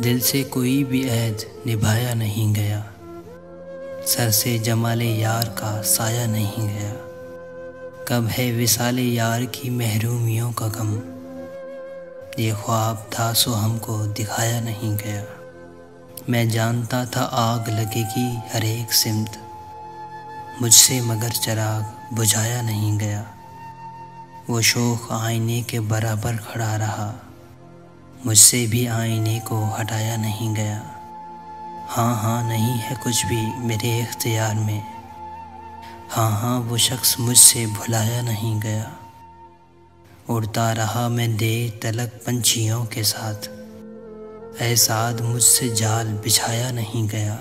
दिल से कोई भी ऐद निभाया नहीं गया। सर से जमाले यार का साया नहीं गया। कब है विसाले यार की महरूमियों का गम। ये ख्वाब था सो हमको दिखाया नहीं गया। मैं जानता था आग लगेगी हर एक सिमत। मुझसे मगर चराग बुझाया नहीं गया। वो शोख आईने के बराबर खड़ा रहा। मुझसे भी आईने को हटाया नहीं गया। हाँ हाँ नहीं है कुछ भी मेरे इख्तियार में। हाँ हाँ वो शख्स मुझसे भुलाया नहीं गया। उड़ता रहा मैं देर तलक पंछियों के साथ। ऐसाद मुझसे जाल बिछाया नहीं गया।